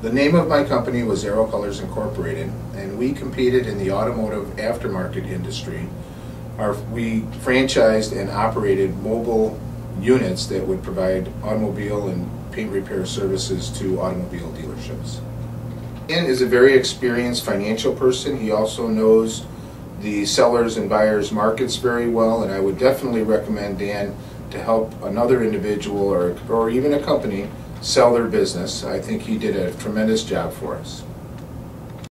The name of my company was Aero Colors Incorporated, and we competed in the automotive aftermarket industry. Our, we franchised and operated mobile units that would provide automobile and paint repair services to automobile dealerships. Dan is a very experienced financial person. He also knows the sellers and buyers markets very well, and I would definitely recommend Dan to help another individual or, or even a company sell their business. I think he did a tremendous job for us.